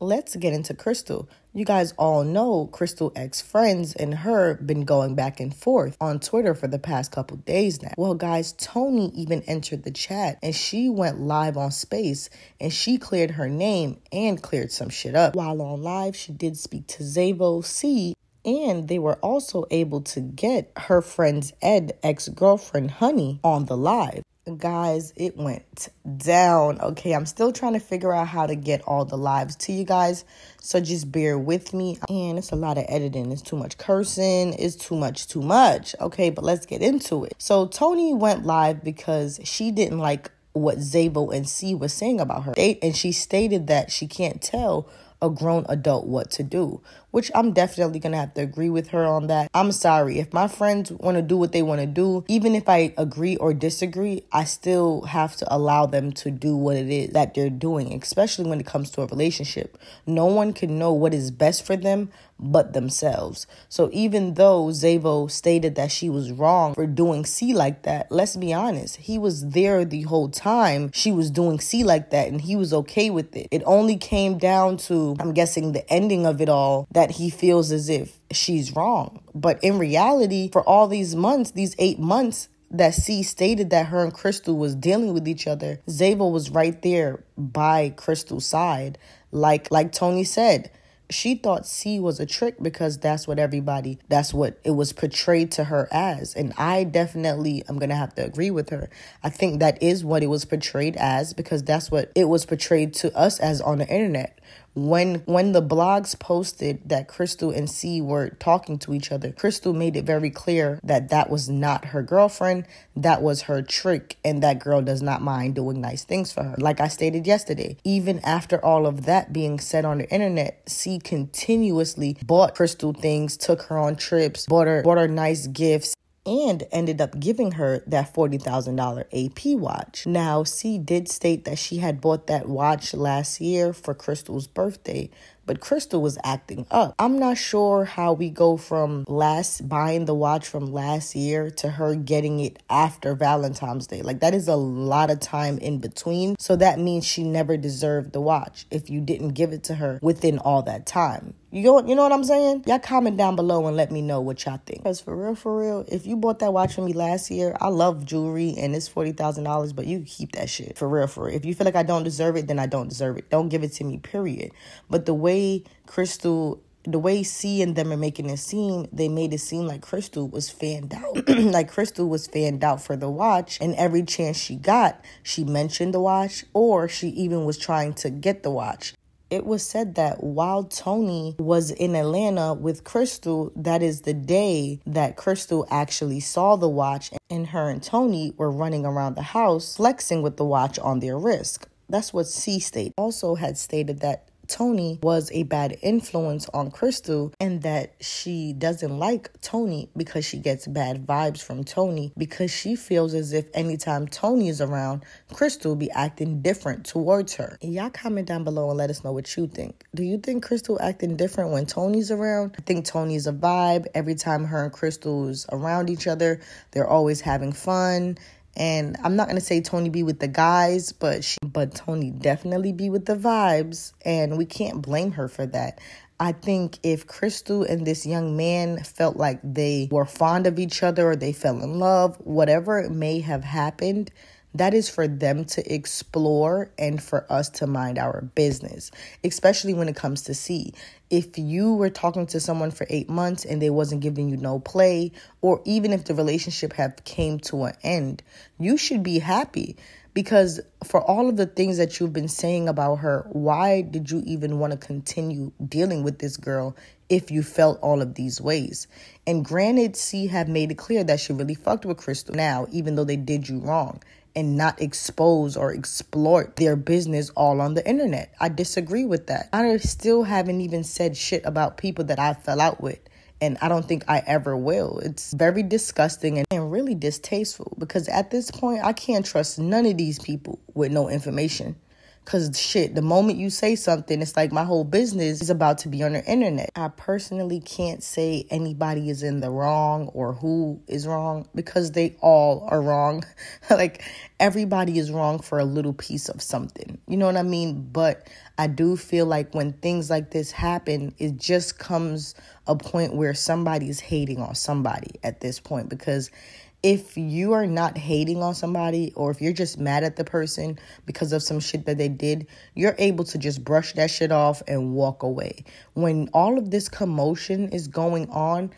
let's get into Crystal. You guys all know Crystal ex friends and her been going back and forth on Twitter for the past couple days now. Well, guys, Tony even entered the chat and she went live on space and she cleared her name and cleared some shit up. While on live, she did speak to Zayvo C and they were also able to get her friend's Ed ex girlfriend Honey on the live guys, it went down. Okay, I'm still trying to figure out how to get all the lives to you guys. So just bear with me. And it's a lot of editing. It's too much cursing. It's too much, too much. Okay, but let's get into it. So Tony went live because she didn't like what Zayvo and C was saying about her. And she stated that she can't tell a grown adult what to do, which I'm definitely gonna have to agree with her on that. I'm sorry. If my friends wanna do what they wanna do, even if I agree or disagree, I still have to allow them to do what it is that they're doing, especially when it comes to a relationship. No one can know what is best for them but themselves. So even though Zayvo stated that she was wrong for doing C like that, let's be honest, he was there the whole time she was doing C like that and he was okay with it. It only came down to, I'm guessing, the ending of it all that he feels as if she's wrong. But in reality, for all these months, these eight months, that C stated that her and Crystal was dealing with each other, Zayvo was right there by Crystal's side. Like like Tony said, she thought C was a trick because that's what everybody, that's what it was portrayed to her as. And I definitely am to have to agree with her. I think that is what it was portrayed as because that's what it was portrayed to us as on the internet when when the blogs posted that Crystal and C were talking to each other, Crystal made it very clear that that was not her girlfriend, that was her trick, and that girl does not mind doing nice things for her. Like I stated yesterday, even after all of that being said on the internet, C continuously bought Crystal things, took her on trips, bought her bought her nice gifts, and ended up giving her that $40,000 AP watch. Now, C did state that she had bought that watch last year for Crystal's birthday, but Crystal was acting up. I'm not sure how we go from last buying the watch from last year to her getting it after Valentine's Day. Like that is a lot of time in between. So that means she never deserved the watch if you didn't give it to her within all that time. You know, you know what I'm saying? Y'all comment down below and let me know what y'all think. Because for real, for real, if you bought that watch from me last year, I love jewelry and it's $40,000, but you keep that shit. For real, for real. If you feel like I don't deserve it, then I don't deserve it. Don't give it to me, period. But the way way Crystal the way C and them are making it seem, they made it seem like Crystal was fanned out. like Crystal was fanned out for the watch, and every chance she got, she mentioned the watch, or she even was trying to get the watch. It was said that while Tony was in Atlanta with Crystal, that is the day that Crystal actually saw the watch, and her and Tony were running around the house flexing with the watch on their wrist. That's what C stated. Also had stated that Toni was a bad influence on Crystal and that she doesn't like Tony because she gets bad vibes from Tony because she feels as if anytime Tony is around, Crystal be acting different towards her. Y'all comment down below and let us know what you think. Do you think Crystal acting different when Tony's around? I think Toni's a vibe. Every time her and Crystal's around each other, they're always having fun and I'm not gonna say Tony be with the guys, but she, but Toni definitely be with the vibes, and we can't blame her for that. I think if Crystal and this young man felt like they were fond of each other or they fell in love, whatever may have happened, that is for them to explore and for us to mind our business, especially when it comes to C. If you were talking to someone for 8 months and they wasn't giving you no play or even if the relationship have came to an end, you should be happy because for all of the things that you've been saying about her, why did you even want to continue dealing with this girl if you felt all of these ways? And granted, C have made it clear that she really fucked with Crystal now, even though they did you wrong and not expose or exploit their business all on the internet. I disagree with that. I still haven't even said shit about people that I fell out with. And I don't think I ever will. It's very disgusting and, and really distasteful because at this point, I can't trust none of these people with no information. Cause shit, the moment you say something, it's like my whole business is about to be on the internet. I personally can't say anybody is in the wrong or who is wrong because they all are wrong. like everybody is wrong for a little piece of something. You know what I mean? But I do feel like when things like this happen, it just comes a point where somebody's hating on somebody at this point because if you are not hating on somebody or if you're just mad at the person because of some shit that they did, you're able to just brush that shit off and walk away. When all of this commotion is going on,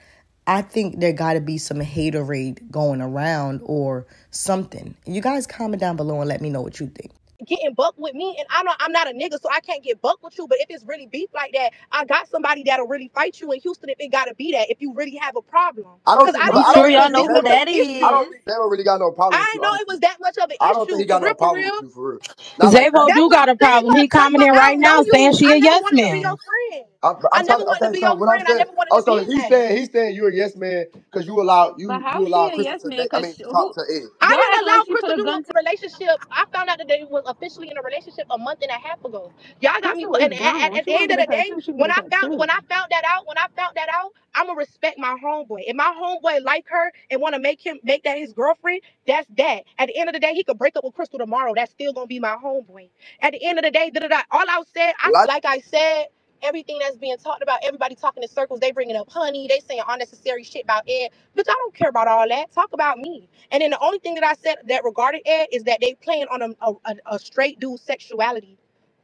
I think there got to be some haterade going around or something. You guys comment down below and let me know what you think getting buck with me, and I'm not I'm not a nigga, so I can't get buck with you. But if it's really beef like that, I got somebody that'll really fight you in Houston if it gotta be that. If you really have a problem, I don't because think, I but don't I sure don't y'all think know who Zero, that issue. I don't is. think Zero really got no problem I with didn't know it honestly. was that much of an I don't issue think he for got no real, for problem with real. you for real. Not like Zayvo that. That's do what got I'm a saying. problem. He Cause, cause, but commenting I right don't know now saying she I a never yes wanted to be your man. friend. I'm, I I'm never talking. wanted to Okay, be so your what I'm friend. I saying. never wanted Oh, to so be he's saying he's saying you're a yes man because you allow But you how you is she allow a Crystal yes to man? date. I Cause mean sh- to talk who to Ed. I y'all didn't acting like allow she put Crystal a to gun know to the relationship. I found out that they was officially in a relationship a month and a half ago. Y'all got me, Crystal and at, at, grown. at She the wanted end to of the make her day, two, she can when make I her found when two. I found that out, when I found that out, I'ma respect my homeboy. If my homeboy like her and want to make him make that his girlfriend, that's that. At the end of the day, he could break up with Crystal tomorrow. That's still gonna be my homeboy. At the end of the day, da da da. All I said, I Well, I, like I said. Everything that's being talked about, everybody talking in circles. They bringing up honey. They saying unnecessary shit about Ed. Bitch, I don't care about all that. Talk about me. And then the only thing that I said that regarded Ed is that they playing on a, a, a, a straight dude sexuality.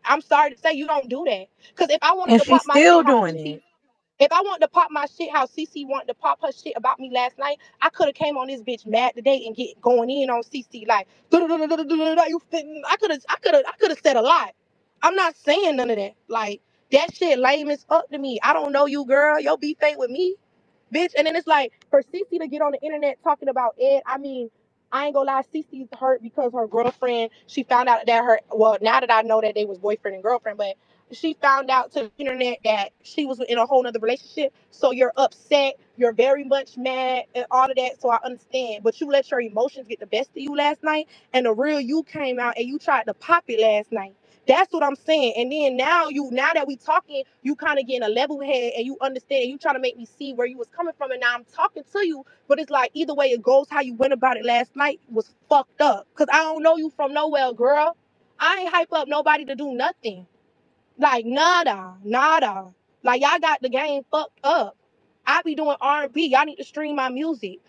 I'm sorry to say you don't do that. Because if I wanted And to she's pop my shit still how doing CC it. if I wanted to pop my shit how CC wanted to pop her shit about me last night, I could have came on this bitch mad today and get going in on CC like you. I could have I could have I could have said a lot. I'm not saying none of that. Like that shit lame as fuck to me. I don't know you, girl. Your beef ain't with me bitch. And then it's like for Cece to get on the internet talking about Ed. I mean, I ain't gonna lie, Cece's hurt because her girlfriend. She found out that her. Well, now that I know that they was boyfriend and girlfriend, but she found out to the internet that she was in a whole nother relationship. So you're upset. You're very much mad and all of that. So I understand. But you let your emotions get the best of you last night, and the real you came out and you tried to pop it last night. That's what I'm saying. And then now you now that we talking, you kind of getting a level head and you understand and you trying to make me see where you was coming from. And now I'm talking to you, but it's like either way it goes, how you went about it last night was fucked up. Cause I don't know you from nowhere, girl. I ain't hype up nobody to do nothing. Like nada, nada. Like y'all got the game fucked up. I be doing R&B. Y'all need to stream my music.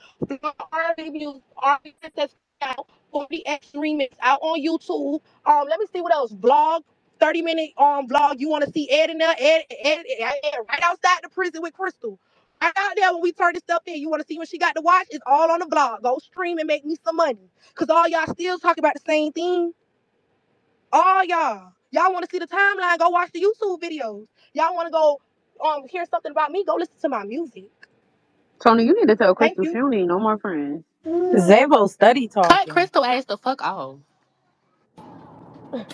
R&B music, R&B that's out. 40x remix out on YouTube. Um, let me see what else. Vlog, 30 minute um vlog. You want to see Ed in there? Ed, Ed, Ed, Ed, right outside the prison with Crystal. Right out there when we turn this stuff in. You want to see when she got to watch? It's all on the vlog. Go stream and make me some money. Cause all y'all still talking about the same thing. All y'all. Y'all want to see the timeline? Go watch the YouTube videos. Y'all want to go um hear something about me? Go listen to my music. Tony, you need to tell Thank Crystal she you. don't need no more friends. Zayvo study Cut talking. Crystal ass the fuck off.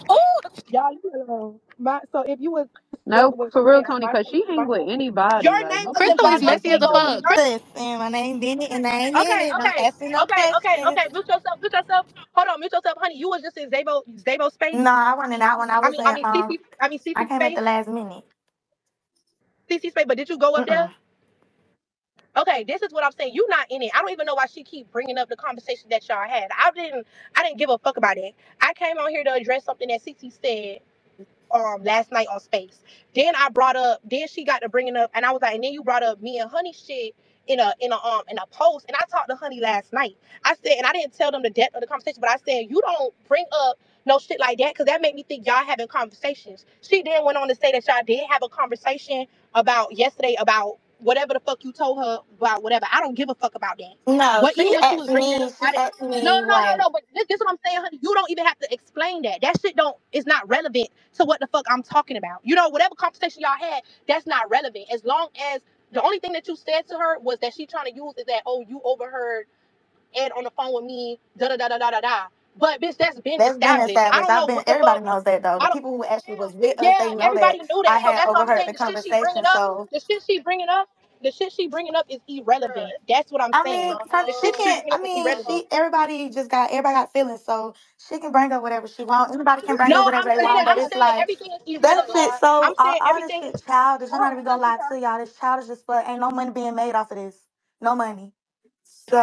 Oh, Y'all leave me alone. My so if you was No, when for real, said Tony, my cause she my with anybody. your Like name nobody wasn't Crystal is Vontae messy as a Tony. Tango. fuck. Your listen, my name Bennett and I ain't in okay, it. I'm okay, asking no okay, okay, questions. okay. Mute yourself. Mute yourself. Hold on. Mute yourself, honey. You was just in Zayvo Zayvo space. No, I wasn't in that one. I I was mean, I in mean um CC. I mean I CC came at space. the last minute. CC space. But did you go up there? Okay, this is what I'm saying. You're not in it. I don't even know why she keep bringing up the conversation that y'all had. I didn't. I didn't give a fuck about it. I came on here to address something that CC said um last night on Space. Then I brought up. Then she got to bringing up, and I was like, and then you brought up me and Honey shit in a in a um in a post. And I talked to Honey last night. I said, and I didn't tell them the depth of the conversation, but I said you don't bring up no shit like that because that made me think y'all having conversations. She then went on to say that y'all did have a conversation about yesterday about whatever the fuck you told her about whatever. I don't give a fuck about that. No, even she she was asked bringing it me, she. No, me no, no, like no. But this, this is what I'm saying, honey. You don't even have to explain that. That shit don't is not relevant to what the fuck I'm talking about. You know, whatever conversation y'all had, that's not relevant. As long as the only thing that you said to her was that she trying to use is that oh you overheard Ed on the phone with me da da da da da da da. But bitch, that's been that's been established. I established. don't I've know been what the everybody fuck. knows that though. The I don't. people who actually was with us, Yeah, they know that everybody knew I that. So had that's what I'm overheard saying. the The shit she bringing conversation. up, So the shit she bringing up. the shit she bringing up is irrelevant. That's what I'm I saying. mean, her, The she shit she can. bringing I up is mean, irrelevant. she. Everybody just got. Everybody got feelings, so she can bring up whatever she wants. Anybody can bring up No, whatever I'm they saying want. But I'm it's saying like everything is that irrelevant. So I'm all, saying all this everything. shit childish. I'm oh, not even gonna lie to y'all. This childish as fuck. Ain't no money being made off of this. No money.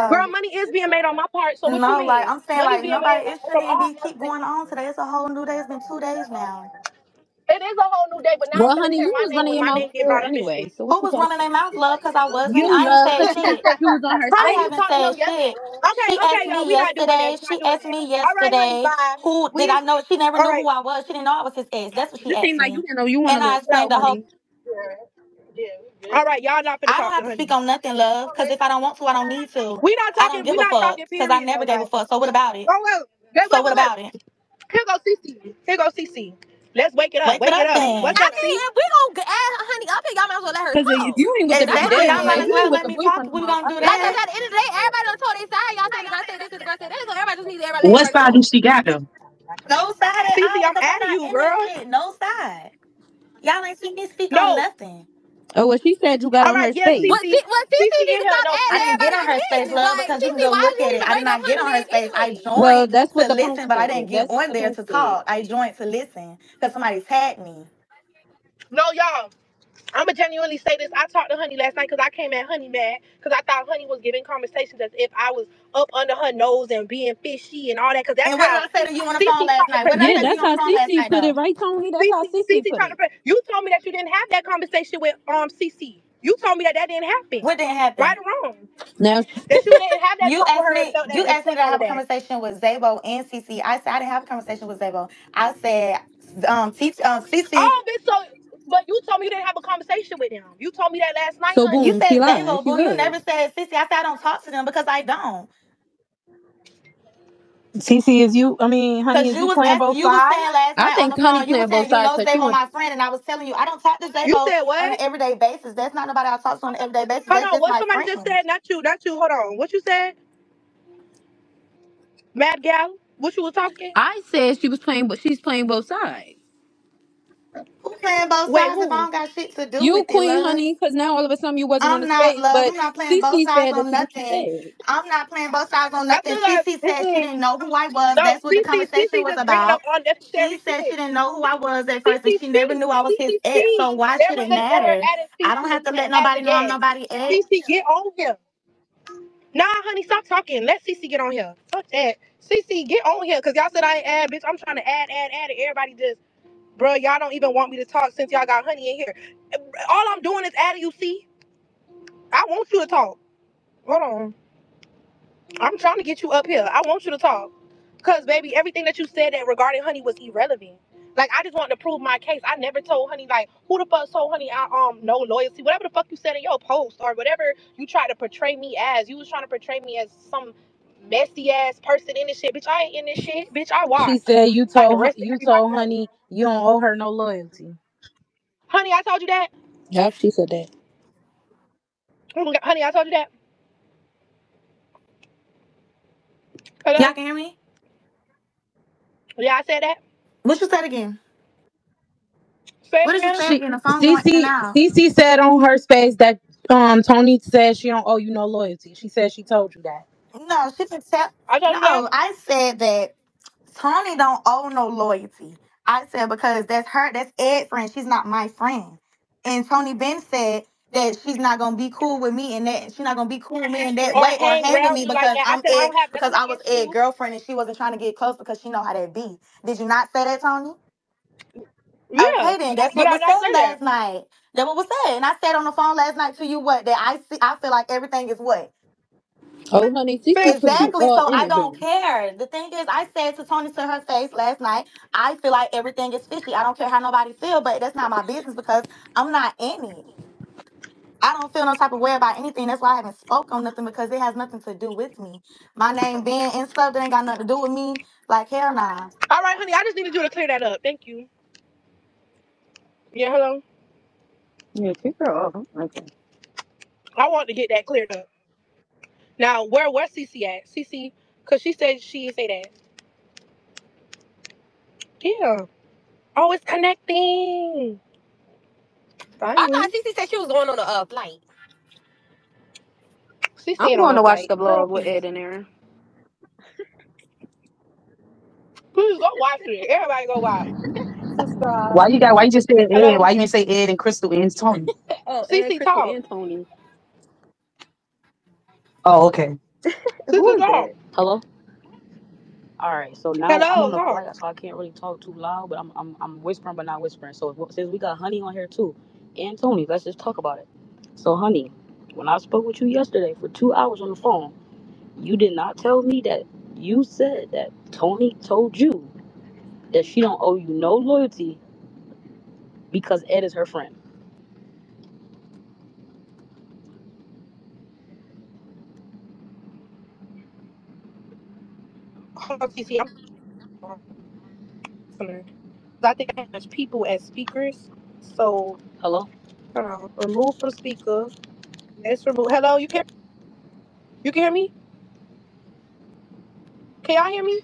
Girl, money is being made on my part. So what you no, like mean? I'm saying, Money like being made nobody. It from shouldn't all. be keep going on today. It's a whole new day. It's been two days now. It is a whole new day, but now I'm Well, gonna honey, clear you my was name running when your my mouth name get still brought anyway. shit. So what Who you was talking running about? their mouth, love? Because I wasn't. You I ain't love, said cause she shit. you was on her I Honey, you space. haven't talked said them yesterday. shit. Okay, She okay, asked y'all. me We not doing that. yesterday. We not She doing asked that. me All right, honey, yesterday bye. who did We. I know? She never All knew right. who I was. She didn't know I was his ex. That's what she This asked seems like you didn't know you want And a little I explained clout, the whole honey. All right, y'all not finna I don't talk have to to honey. speak on nothing, love. Because if I don't want to, I don't need to. We not I don't talking. We give a not fuck. talking. Because I Period, never though, gave a fuck. So what about it? Oh well. Wait, So wait, what wait, wait. about it? Here go CC. Here go CC. Let's wake it up. Wake it Wake it up up. then. What's I up, mean, C? if we gonna get add honey up here, y'all might as well let her Cause if talk. you ain't with the That's Exactly. Y'all boyfriend, might like as name. you ain't well with let the me talk. boyfriend We no more, gonna do that Like I that. at the end of the day, everybody done told their side. Y'all saying the girl said this, the girl said that. So everybody just need everybody let What everybody side do talk. she got though? No side at CC, all. I'm Because I'm adding not you, girl. shit. No side. Y'all ain't seen me speak on No. nothing. Oh, well, she said you got All on right, her yes, space. Well, CC. see, well, CC CC in to stop No, I didn't get on her space, love, Like, because you CC, can go look at it. even I did not get on her name space. I anyway? Well, that's what to the post listen, but I didn't get on there to talk. I joined to listen because somebody tagged me. no, y'all. I'ma genuinely say this. I talked to Honey last night because I came at Honey mad because I thought Honey was giving conversations as if I was up under her nose and being fishy and all that. Because that's And what did how I say to you on the phone Cece last tried to night? What did I Yeah, say to it. you that's on the how phone last Cece night, put it, though? right, Tony? That's how Cece, Cece Cece put tried to. it. Pre- you told me that you didn't have that conversation with um Cece. You told me that that didn't happen. What didn't happen? Right happen? or wrong? Now, That you didn't have that You talk with asked her and me. felt that You and asked me to all of have a that. conversation with Zayvo and CC. I said I didn't have a conversation with Zayvo. I said, um, T, um, CC. Oh, bitch. So, but you told me you didn't have a conversation with him. You told me that last night, so You honey. boom, she said lied. Zayvo, She boo. You good. never said CC. I said I don't talk to them because I don't. Cece, is you? I mean, honey, Cause is you you was playing asking, both you was sides? saying last I night on think the Honey phone, you was playing both saying you sides know because she Zayvo went. my friend, and I was telling you I don't talk to You Zayvo said on an everyday basis. That's not nobody I talk to on an everyday basis. Hold That's on. just What my somebody just friend. said? Not you. Not you. Hold on. What you said? Mad Gal? What you was talking? I said she was playing, but she's playing both sides. Who playing both Wait, sides if I who? don't got shit to do You, with it, Queen love? Honey, because now all of a sudden you wasn't on I'm the not space, love. but I'm not playing both Cece sides said on this you nothing. said. I'm not playing both sides on I nothing. feel like, Cece said she mm-mm. didn't know who I was. no, That's what the CC, conversation CC was just bringing up about. She unnecessary said she shit. didn't know who I was at first, and CC she never speak, knew I was his CC ex. speak. So why should it let, let her matter? I don't and, have to let add nobody know I'm gas. nobody ex. CC, get on here. Nah, honey, stop talking. Let CC get on here. Fuck that. CC, get on here, because y'all said I ain't add, bitch. I'm trying to add, add, add, and everybody just, bro, y'all don't even want me to talk since y'all got honey in here. All I'm doing is adding you, see? I want you to talk. Hold on. I'm trying to get you up here. I want you to talk. Cause baby, everything that you said that regarding honey was irrelevant. Like I just wanted to prove my case. I never told honey like who the fuck told honey I um no loyalty. Whatever the fuck you said in your post or whatever you tried to portray me as. You was trying to portray me as some messy ass person in this shit. Bitch, I ain't in this shit. Bitch, I walk She said you told rest of you told else. Honey you don't owe her no loyalty. Honey, I told you that. Yep, she said that. Honey, I told you that. Hello? Y'all can hear me? Yeah, I said that. What you said again? Say What it did you again. say She again? The phone going in and Cece out. Cece said on her space that um Tony said she don't owe you no loyalty. She said she told you that. No, she can tell. I told you that. No, I said that Tony don't owe no loyalty. I said because that's her, that's Ed friend. She's not my friend. And Tony Ben said that she's not gonna be cool with me and that she's not gonna be cool with me in that Or way or hang hang with around me you like because that. I I'm said I Ed don't have because nothing I was against Ed you. girlfriend and she wasn't trying to get close because she know how that be. Did you not say that, Tony? Yeah. Okay, then that's Did what I was not said say that? last night. That what was said, and I said on the phone last night to you what that I see. I feel like everything is what Oh honey, Cece Bitch, pretty exactly. all So I don't though. care. The thing is, I said to Tony to her face last night. I feel like everything is fishy. I don't care how nobody feel, but that's not my business because I'm not in it. I don't feel no type of way about anything. That's why I haven't spoke on nothing because it has nothing to do with me. My name being and stuff that ain't got nothing to do with me. Like hell nah. All right, honey. I just needed you to clear that up. Thank you. Yeah, hello. Yeah, kick her off. Okay. I want to get that cleared up. Now, where where's Cece at? Cece, cause she said she didn't say that. Yeah. Oh, it's connecting. I thought Finally. CC said she was going on a uh, flight. She I'm said going on to watch white. the Girl, vlog with. Ed and Aaron. Please go watch it. Everybody go watch. Why Subscribe. you got? Why you just said Ed? Hello? Why you didn't say Ed and Crystal and Tony? Oh, Ed, CC Crystal, talk. and Tony. Oh, okay. Who CC is talk. that? Hello. All right. So now I'm Hello, on the talk. flight, so I can't really talk too loud, but I'm I'm I'm whispering, but not whispering. So since we got Honey on here too, and Tony, let's just talk about it. So Honey, when I spoke with you yesterday for two hours on the phone, you did not tell me that you said that Tony told you that she don't owe you no loyalty because Ed is her friend. Hold on, CC. I'm I think I have people as speakers. So, Hello. hold on. Remove from speaker. Let's remove. Hello, you can you can hear me? Can y'all hear me?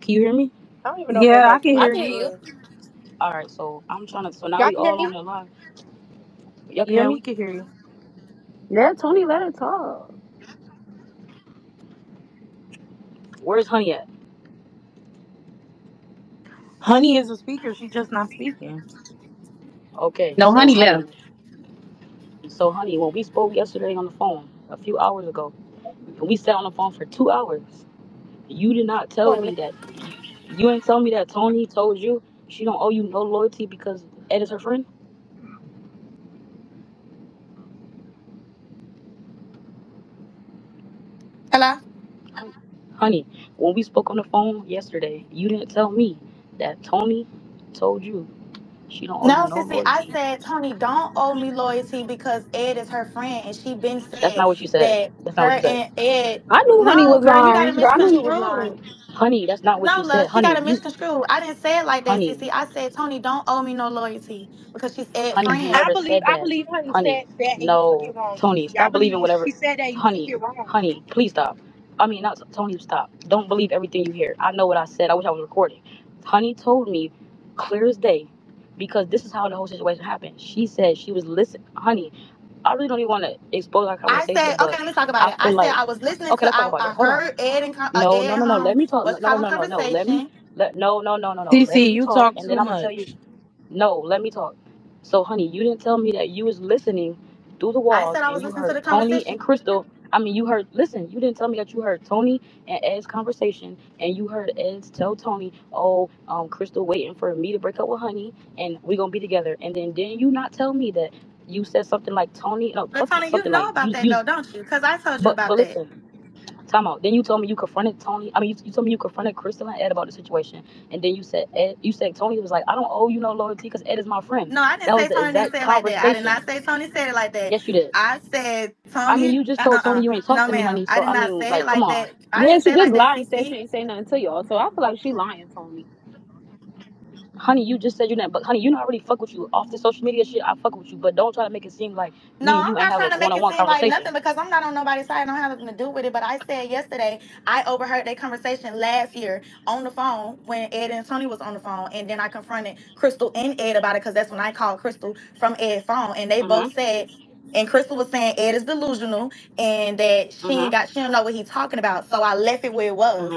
Can you hear me? I don't even know if Yeah, I everybody can can I hear hear can hear you. you. All right. So I'm trying to. So now y'all we can hear all on me? the line. Y'all can hear Yeah, we can hear you. Yeah, Tony, let her talk. Where's Honey at? Honey is a speaker. She's just not speaking. Okay. No, So Honey left. Honey. So, honey, when we spoke yesterday on the phone a few hours ago, and we sat on the phone for two hours, you did not tell Hold me that. You, you ain't tell me that Tony told you she don't owe you no loyalty because Ed is her friend. Hello? Honey, when we spoke on the phone yesterday, you didn't tell me that Tony told you she don't owe you No, no Sissy, I loyalty. said Tony don't owe me loyalty because Ed is her friend, and she been That's said not what you said. that That's not what you said. and Ed. I knew Honey No, was girl, you got it lying. Girl, I knew he was misconstrued. lying. Honey, that's not what No, you said. love, she gotta it you, misconstrued. I didn't say it like that, honey, Sissy. I said Tony don't owe me no loyalty because she's Ed honey, you I friend. never believe said I that. believe Honey Honey, said that and you took no, it wrong, Tony, Cece. I stop believing believe whatever. she said that and you took Honey, it wrong. honey, please stop. I mean, not Tony, stop. Don't believe everything you hear. I know what I said. I wish I was recording. Honey told me clear as day because this is how the whole situation happened. She said she was listening. Honey, I really don't even want to expose our conversation. I conversation, said, okay, let's talk about I it. feel I said like, I was listening okay, to, let's talk I, about it. I Hold on. heard Ed and Con- uh, No, no, Ed no, no. um Let me talk. was No, no, having no, no, no. Let me. conversation. Let no, no, no, no, no. Let CC, me you talk, talk and too then I'm gonna tell much. you. No, let me talk. So, honey, you didn't tell me that you was listening through the I walls said I and was you listening to heard the Tony and conversation. Crystal. I mean, you heard. Listen, you didn't tell me that you heard Tony and Ed's conversation, and you heard Ed tell Tony, "Oh, um, Crystal waiting for me to break up with Honey, and we gonna be together." And then didn't you not tell me that you said something like Tony? No, But Tony, you something know like about you. that You. though, don't you? Because I told you But about but that. Time out. Then you told me you confronted Tony. I mean, you, you told me you confronted Crystal and Ed about the situation, and then you said Ed. You said Tony was like, I don't owe you no loyalty because Ed is my friend. No, I didn't That say Tony didn't say it like that. I did not say Tony said it like that. Yes, you did. I said Tony. I mean, you just told uh Tony you ain't talked No, to me, honey. I So did I not mean, say it like, come like that. I Yeah, she just like lied and said CC. she ain't say nothing to y'all. So I feel like she lying, Tony. Honey. You just said you didn't, but honey, you know I already fuck with you off the social media shit. I fuck with you, but don't try to make it seem like No, me and I'm ain't not trying to make it seem like conversation. nothing because I'm not on nobody's side. I don't have nothing to do with it. But I said yesterday, I overheard that conversation last year on the phone when Ed and Tony was on the phone. And then I confronted Crystal and Ed about it because that's when I called Crystal from Ed's phone. And they both Mhm. said, and Crystal was saying Ed is delusional and that she ain't Mhm. got, she don't know what he's talking about. So I left it where it was.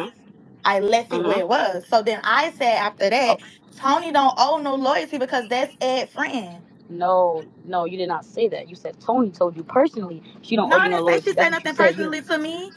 I left it where Mhm. it was. So then I said after that, Okay. Tony don't owe no loyalty because that's Ed's friend. No, no, you did not say that. You said Tony told you personally she don't No, owe I you no didn't say loyalty. she That's said what you nothing said. You personally to me.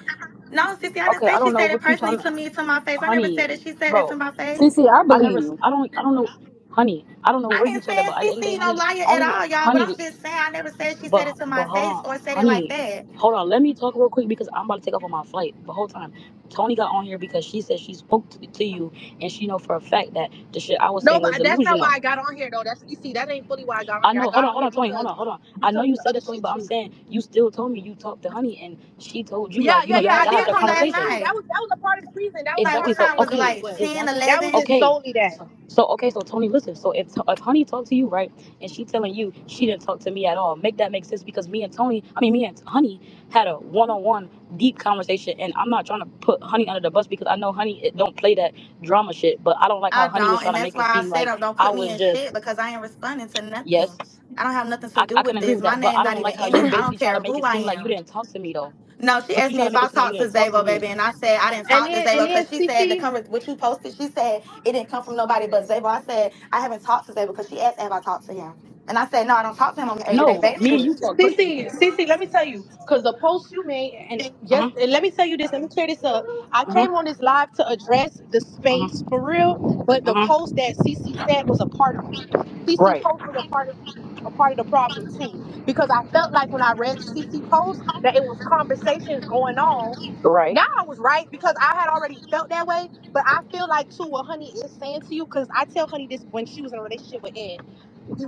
No, Sissy, I didn't Okay, say I she don't know said it what you personally trying to to, me to my face. I never honey, said that she said it to bro. my face. CC, I I believe never, you. I don't, I don't know, honey. I don't know I you didn't said that, say but at the end of the day, Sissy no liar at all, y'all. But I'm just saying I never said she said it to my but hold face on, or said it like that. hold on. Let me talk real quick because I'm about to take off on my flight. The whole time, Tony got on here because she said she spoke to, to you and she know for a fact that the shit I was No, saying but was that's not why. I got on here though. That's CC. That ain't fully why I got on I here. I know. Hold on, on hold here on, Tony. Hold because on, hold on. you I know told you said other that to me, shit but I'm too. saying you still told me you talked to Honey and she told you Yeah, like you yeah, know yeah. y'all I y'all I had did that talk told to you last Honey conversation. too. That was that was a part of the reason. That was Like Exactly. the So time was it? okay. Like But 10, exactly. 11? that was just Okay. solely that. So, so okay. So Tony, listen. So if if Honey talked to you, right, and she telling you she didn't talk to me at all, make that make sense because me and Tony, I mean me and Honey had a one-on-one deep conversation, and I'm not trying to put Honey under the bus because I know Honey it don't play that drama shit, but I don't like I how Honey was don't, trying and to that's make it I seem said like don't, don't I put me was in just shit because I ain't responding to nothing. yes. I don't have nothing to I, do I with agree this. with My that, but name I not don't even like how in. I don't basically try to care make who it I seem like you didn't talk to me though. No, she asked me if I talked to didn't talk to Zayvo, baby, and I said I didn't And talk to then Zayvo and because she said the CC, conver- what you posted. She said it didn't come from nobody but Zayvo. I said I haven't talked to Zayvo because she asked have I talked to him, and I said no, I don't talk to him on an everyday No, me and basis. you talk personally. CC, CC, let me tell you, because the post you made, and Uh just huh. and let me tell you this, let me clear this up. I Uh huh. came on this live to address the Uh huh. space for real, but the huh. post that CC said was a part of it. CC Right. post was a part of a part of the problem too, because I felt like when I read the CC post that it was conversations going on. Right. Now I was right because I had already felt that way, but I feel like too what Honey is saying to you, because I tell Honey this when she was in a relationship with Ed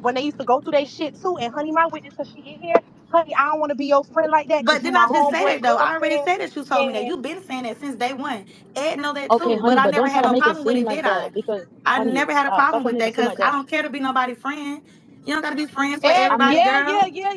when they used to go through their shit too. And honey, my witness, cause she in here, honey, I don't want to be your friend like that, cause But you didn't my I just say homeboy that though? I already girlfriend. said that you told me that. And You've been saying that since day one. Ed know that Okay, too, but honey, I but never don't try had to no make it problem with seem it, like did I? that because, I honey, never had a stop, stop problem trying to with make that it seem because like I that. don't care to be nobody's friend. You don't gotta be friends for and I everybody, yeah, girl. yeah, yeah.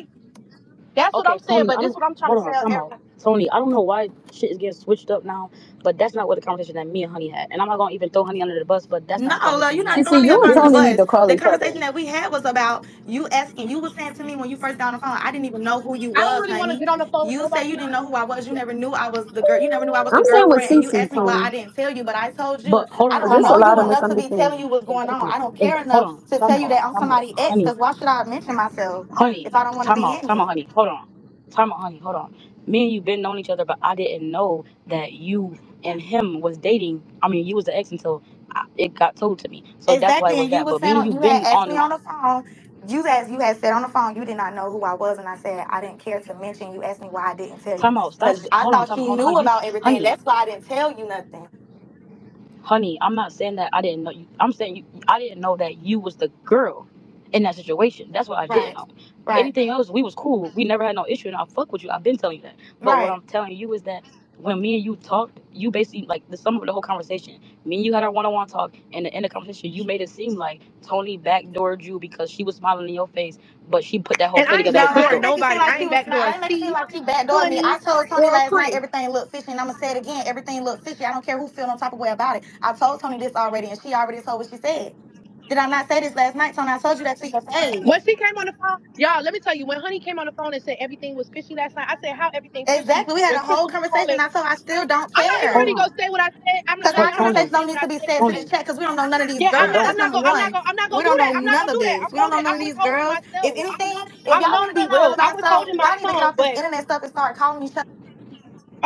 That's what okay, I'm saying. Tony, But I this is what I'm trying to Hold on, tell time out. everybody. Tony, I don't know why shit is getting switched up now, but that's not what the conversation that me and Honey had. And I'm not gonna even throw Honey under the bus, but that's not No, the love, conversation you're we not had. CC, throwing me you up and under the Tony need bus. to call The each other. conversation that we had was about you asking. You were saying to me when you first got on the phone, I didn't even know who you I don't was, really want to honey. get on the phone with You say nobody. you didn't know who I was. You never knew I was the girl. You never knew I was the I'm saying with girlfriend. And you CC, asked me why I Tony. didn't tell you, but I told you But hold I on, Cause don't time there's a know out, you lot of time out. enough to be telling you what's going on. I don't Ex- care hold enough on, to time tell you out, that I'm time out. somebody ex. Honey, Because why should I mention myself honey, if I don't want to time be out, in time it? out, honey. Hold on, time out, honey. Hold on. Me and you been knowing each other, but I didn't know that you and him was dating. I mean, you was the ex until I, it got told to me. So that's why it Exactly. was And you that. were But me saying and you you had been asked me on on the phone. You had you had said on the phone you did not know who I was, and I said I didn't care to mention. You asked me why I didn't tell you time out. Stop. because I Hold on, thought time you Hold on, knew. You, about everything. honey, That's why I didn't tell you nothing. honey. I'm not saying that I didn't know you. I'm saying you. I didn't know that you was the girl in that situation. That's what I didn't Right. know. Right. Anything else, we was cool. We never had no issue, and I fuck with you. I've been telling you that. But what I'm telling you is that when me and you talked, you basically like the sum of the whole conversation. Me and you had our one-on-one talk, and in the conversation, you made it seem like Tony backdoored you because she was smiling in your face, but she put that whole And play I ain't together No, I backdoor didn't Crystal. make it nobody. like I she ain't was. I backdoor didn't make it seem C, like she backdoored me. I honey, told Tony or last night Chris. everything looked fishy, and I'm gonna say it again. Everything looked fishy. I don't care who feel on top of way about it. I told Tony this already, and she already told what she said. Did I not say this last night, Tony? I told you that to your face. When she came on the phone, y'all, let me tell you, when Honey came on the phone and said everything was fishy last night, I said, How everything fishy? Exactly. We had a whole Crystal was calling, conversation. I told I still don't I'm not care. really gonna on, say what I said. I'm Because not our gonna conversation don't need to be said. to this chat because we don't know none of these Yeah, I I'm not girls. don't. I'm not gonna I'm not gonna I'm We do don't that. know I'm not none gonna of do that. We don't know none of these girls. If anything, if y'all want to be real about something, y'all need to get off this internet stuff and start calling each other.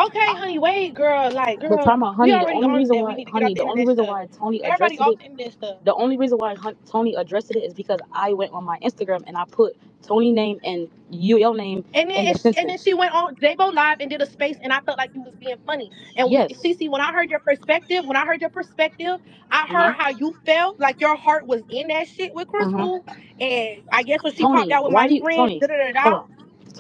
Okay, honey, wait, girl, like But girl, we honey. The already only on reason that we why, need to get off honey, the only reason stuff. why Tony Everybody addressed off it, the internet stuff. the only reason why Hun- Tony addressed it is because I went on my Instagram and I put Tony name and you your name And then in the it, and then sentence. she went on Zayvo live and did a space, and I felt like you was being funny. And Yes. Cece, when I heard your perspective, when I heard your perspective, I heard Mhm. how you felt, like your heart was in that shit with Mhm. Crystal. And I guess when she popped Tony, out with why my do you, friend, Tony? da da da Hold on,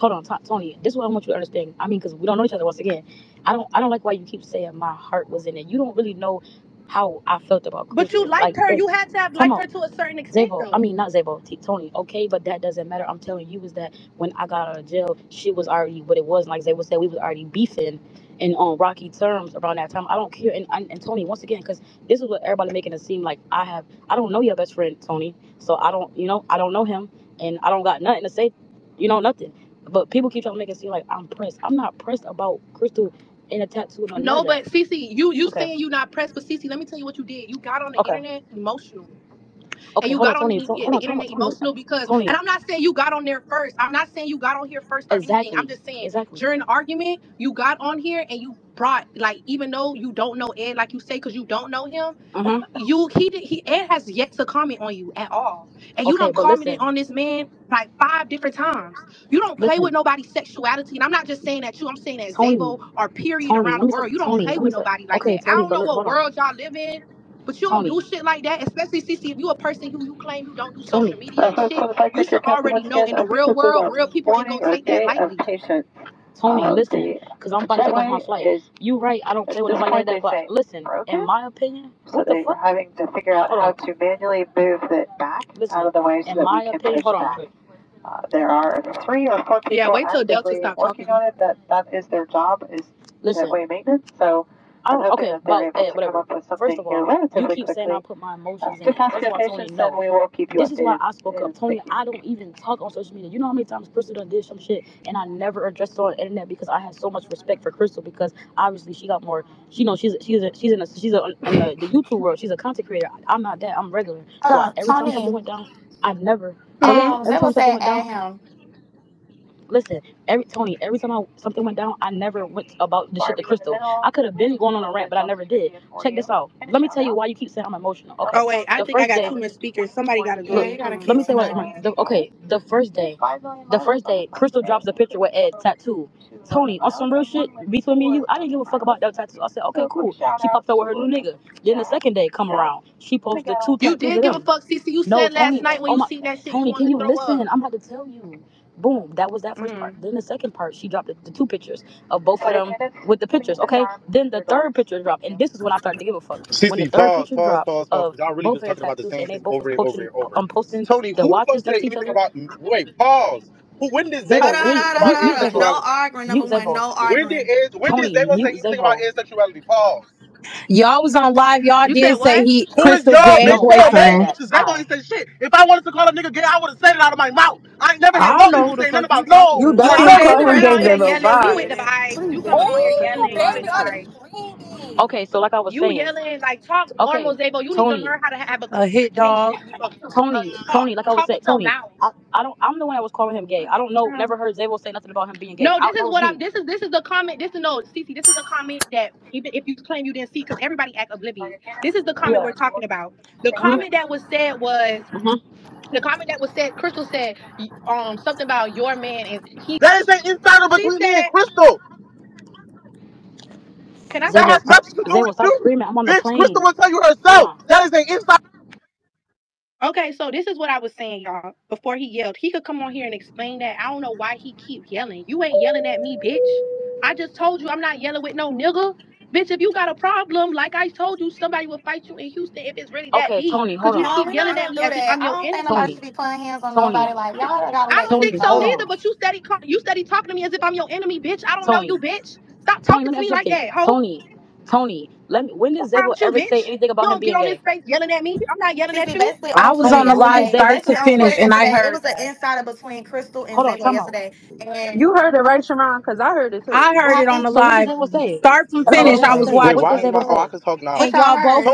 hold on, T- Tony. This is what I want you to understand. I mean, because we don't know each other once again. I don't, I don't like why you keep saying my heart was in it. You don't really know how I felt about But you liked Like, her. You had to have liked out. her to a certain extent, Zayvo, I though. mean not Zayvo, T- Tony. Okay, but that doesn't matter. I'm telling you is that when I got out of jail, she was already what it was. Like Zayvo said, we was already beefing and on rocky terms around that time. I don't care. And and, and Tony, once again, because this is what everybody making it seem like I have. I don't know your best friend Tony, so I don't. You know, I don't know him, and I don't got nothing to say. You know, nothing. But people keep trying to make it seem like I'm pressed. I'm not pressed about Crystal in a tattoo none No, that. but Cece, you you Okay. saying you not pressed, but Cece, let me tell you what you did. You got on the Okay. internet emotional. and Okay. you Hold on, got on Tony. the, hold the on. Internet Tony. Emotional because, and Tony. I'm not saying you got on there first. I'm not saying you got on here first or anything. I'm Exactly. just saying Exactly. during the argument, you got on here and you brought like, even though you don't know Ed, like you say, because you don't know him, Mhm. you he did he Ed has yet to comment on you at all, and you Okay, don't but commented listen. on this man like five different times. You don't play with nobody's sexuality, and I'm not just saying that you. I'm saying that Tony, Zayvo or period Tony, around the let me say, world. You don't Tony, play let me with say, nobody like okay, that. I Tony, don't but know li- what hold on, world y'all live in. But you don't Tony, do shit like that, especially CC. If you a person who you claim you don't do social Tony, media and shit, you should already know in the real world, real people ain't gonna take that lightly. Tony, listen, because I'm about to take off my flight. You right, I don't play with nobody like that, but listen, in my opinion, what the fuck? having to figure out Hold how on, to manually move it back out of the way so in that we can opinion, push hold on, back. Uh, there are three or four Yeah, people wait till Delta stop working talking. on it. That that is their job is Listen, way maintenance. So I don't, okay, about eh, whatever. First of all, you keep quickly. saying I put my emotions in. First of all, Tony, no. We will keep you this is why I spoke up. Tony, I don't even talk on social media. You know how many times Crystal done did some shit and I never addressed it on the internet because I had so much respect for Crystal because obviously she got more, she knows she's she's a, she's in a, she's a, in a, the YouTube world. She's a content creator. I'm not that. I'm regular. So uh, every time something went down, I never. Mm, every time went down, Listen, every Tony, every time I, something went down, I never went about the shit to Crystal. I could have been going on a rant, but I never did. Check this out. Let me tell you why you keep saying I'm emotional. Okay. Oh wait, I The think I got day, too much speakers. Somebody got to go. look, let me say what. my- The, okay, the first day, the first day, Crystal drops a picture with Ed tattoo. Tony, on some real shit, between me and you, I didn't give a fuck about that tattoo. I said, okay, cool. She popped up with her new nigga. Then the second day come around, she posted two You did give a fuck, CC. You No, said last night when Oh you seen that shit, you Tony, can you up. listen? I'm about to tell you. Boom. That was that first part. Then the second part, she dropped the, the two pictures of both of them with the pictures. Okay. Then the third picture dropped, and this is when I started to give a fuck. Excuse when the third pause, picture pause, dropped pause, pause. Y'all really just talking about the same thing over and over and over. I'm posting Tony, the who the fuck watches said each other. about? Wait, pause. Who? When did they? Say anything about hold No arguing. Number one, Zayvo. no When did arguing. When did Tony, Zayvo say about Zayvo. Pause. Y'all was on live. Y'all You did say he Who is your gay no, boyfriend? bitches. That don't shit. If I wanted to call a nigga gay, I would have said it out of my mouth. I ain't never had to no say nothing about no You to. You no. call him gay. You the You here yelling. Okay, so like I was You saying, yelling like talk okay, normal, Zayvo. You need to Tony, learn how to have a A hit dog. Tony, Tony, like I was saying, Tony. I, I don't, I'm the one that was calling him gay. I don't know, never heard Zayvo say nothing about him being gay. No, this is what I'm. This is this is the comment. This is no, Cece. This is the comment that even if you claim you didn't see, because everybody act oblivious. This is the comment Yeah. we're talking about. The mm-hmm. comment that was said was mhm. the comment that was said. Crystal said um something about your man, and he That is an insider between me and Crystal. Can I They That has nothing to do with you. screaming. I'm on the Bitch, Crystal will tell you herself. on. That is an inside. Okay, so this is what I was saying, y'all. Before he yelled, he could come on here and explain that. I don't know why he keep yelling. You ain't yelling at me, bitch. I just told you I'm not yelling with no nigga. Bitch, if you got a problem, like I told you, somebody will fight you in Houston if it's really that Okay, deep. Tony, hold Cause you on. No, keep we yelling not at gonna me do as if that. I'm I your don't think enemy. nobody Tony, should be putting hands on Tony, nobody. Like y'all gotta I let don't Tony, think people so hold on. neither, go. but you steady ca- you steady talking to me as if I'm your enemy, bitch. I don't know Tony, you, bitch. Stop Tony, talking to me like that. Tony, Tony, let me. When did Zeb ever say anything about him don't get being on his face yelling at me. I'm not yelling at you. I was on the live start to finish, and I yesterday, it was an insider between Crystal and yesterday, and You heard it right, Sharon, because I heard it too. I heard it on the live. Say? Start from finish. I was watching. oh I talk now. Y'all both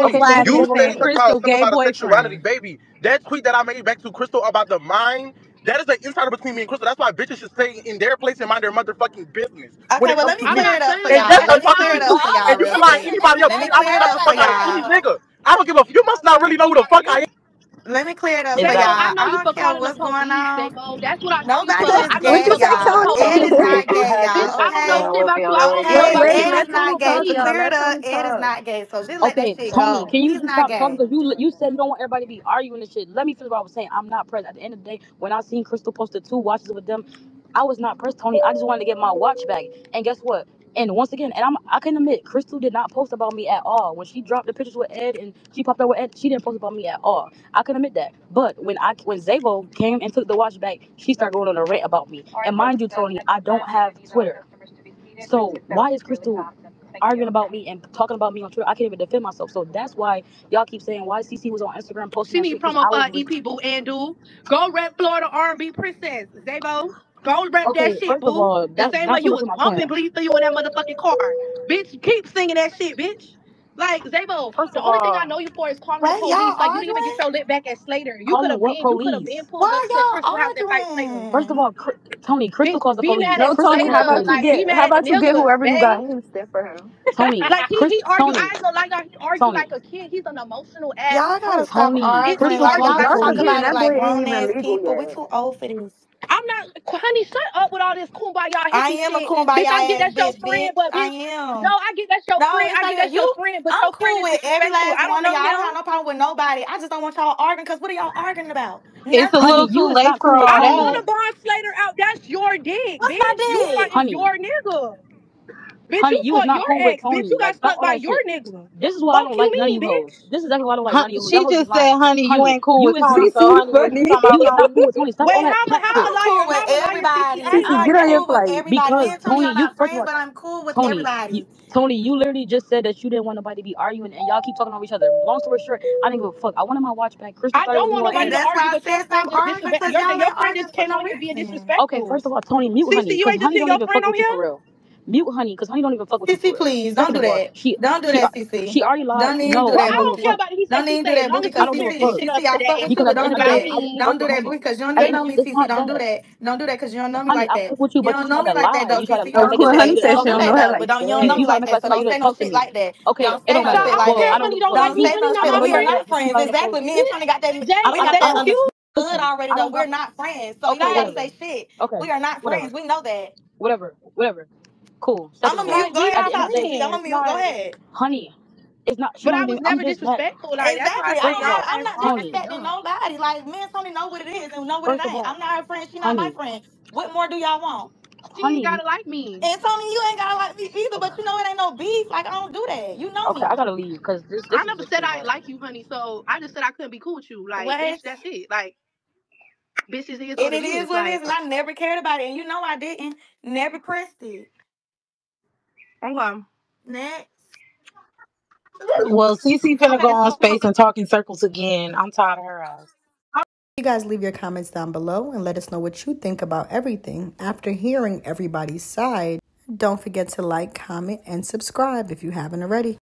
you Crystal about gay sexuality, baby. That tweet that I made back to Crystal about the mind that is the insider between me and Crystal. That's why bitches should stay in their place and mind their motherfucking business. Okay, when well, let me clear it up for y'all. Let me clear it up for y'all. If you lie anybody else. I'm not the fuck out of any nigga. I don't give a. You must not really know who the fuck I am. Let me clear it up Nigga, for y'all. I, know you don't what's going on. That's what I know. Nobody you is gay, y'all. It is not gay, y'all. I don't know about you. Okay, okay. Is not gay. To clear it up, Ed is not gay. So just let that shit Tony, go. Can you He's just stop talking? Because you, you said you don't want everybody to be arguing and shit. Let me finish what I was saying. I'm not present. At the end of the day, when I seen Crystal posted two watches with them, I was not pressed, Tony. I just wanted to get my watch back. And guess what? And once again, and I'm I can admit, Crystal did not post about me at all. When she dropped the pictures with Ed and she popped up with Ed, she didn't post about me at all. I can admit that. But when I when Zayvo came and took the watch back, she started going on a rant about me. And mind you, Tony, I don't have Twitter. So why is Crystal arguing about me and talking about me on Twitter? I can't even defend myself. So that's why y'all keep saying why CC was on Instagram posting. She that need promo EP and do Go rep Florida R&B Princess. Zayvo. Go rap okay, that shit, boo. All, the same way you was bumping police through you in that motherfucking car. Bitch, keep singing that shit, bitch. Like Zayvo, the only all, thing I know you for is calling the police. Like you didn't even get your lip back at Slater. You could have been, you could have been pulled up to Crystal House and Slater. First of all, Tony, Crystal calls the police. No, Tony, how about like, you get, how about you get whoever you got him for him? Tony, like he, he argued, I ain't he argued like a kid. He's an emotional ass. Y'all gotta stop arguing. Y'all talk about like grown ass people. We too old for this. I'm not, honey, shut up with all this kumbaya. I am shit. a kumbaya. Bitch, I get that's your bitch, friend, but bitch, I am. No, I get that's your no, friend. I get that's you, your friend, but I'm your cool with every last one of y'all. I don't have no problem with nobody. I just don't want y'all arguing because what are y'all arguing about? It's a little too late for all that. I want to bond Slater out. That's your dick, What's bitch. My dick? You honey. your nigga. Bitch, Honey, you you was not your cool with ex. Bitch, Tony. you got Like, stuck by your shit. nigga. This is why I don't you like none of you bitch? hoes. This is exactly why I don't like Hun- none of you hoes. She just is said, honey, you ain't cool you with is Tony, not so CC honey, what funny. you talking about, you is not cool with Tony. Stop all Wait, that how cat am how am shit. a I'm liar? cool with How am a liar, Cece? everybody. I ain't CC, I'm get on your cool with plate. everybody. Because Tony Tony, are you not first of all, but I'm cool with Tony, everybody. Tony, you literally just said that you didn't want nobody to be arguing, and y'all keep talking over each other. Long story short, I didn't give a fuck. I wanted my watch back. Crystal I thought it don't me want on nobody And to Andy. that's argue, why I but your said friend stop just arguing disrespect because your y'all your friend just came on here being reason. Okay, first of all, Tony, mute Cece, honey, you because ain't just honey hear don't your even friend fuck on with you here? for real. Mute honey, because honey don't even fuck with you CC, please don't do that. she Don't do she that, uh, CC. she already lied. Don't even No, do Well, I that, I don't give a don't care about it. He said, Don't even do that, long I because he don't give a cleared his fuck CC, shit CC, up I fuck with you, but don't do of the I day, that. Don't do that, all, because you don't, at you the end, know me, it's CC. Don't do that. that. Don't do that, because you don't know me like that. you, You don't know me like that, lie. though, You CC. to You try to don't make do it Uncle seem like that. Honey you Don't she do to don't know that, her. But like don't, you don't know if that. you me like that, so seem like you don't say no shit like that. Okay, Don't say no shit like don't Well, care I if that. don't honey don't like me. say no shit, at my the but end we of are the friend. day, not friends. try to make Exactly. Me and Tony got that. We got I that don't Thank you. understood already, though. We're not friends. So you don't gotta say shit. Okay, We are not whatever. friends. We know that. Whatever. Whatever. Cool. I'm Second a of all, mute. like Go we ahead at and not the end of talk, the day, CC. I'm a friends. mute. Go Like, ahead. honey, it's not but I was never disrespectful. Like Exactly. I I'm First said of not. all, that I'm not disrespecting nobody. Like me and Tony know what it is and know what it first of ain't. I'm not her friend. She not my friend. What more do y'all want? She ain't gotta like me. And Tony, you ain't gotta like me either, but you know it ain't no beef. Like I don't do that. You know Okay, I gotta leave because this I this is never said too I much. like you, honey. So I just said I couldn't be cool with you. Like, bitch, that's it. Like, bitches this is what And it it is is. what it is, and I never cared about it. And you know I didn't. Never pressed it. Okay. Next. Well, Cece finna go on space and talk in circles again. I'm tired of her ass. You guys leave your comments down below and let us know what you think about everything. After hearing everybody's side, don't forget to like, comment, and subscribe if you haven't already.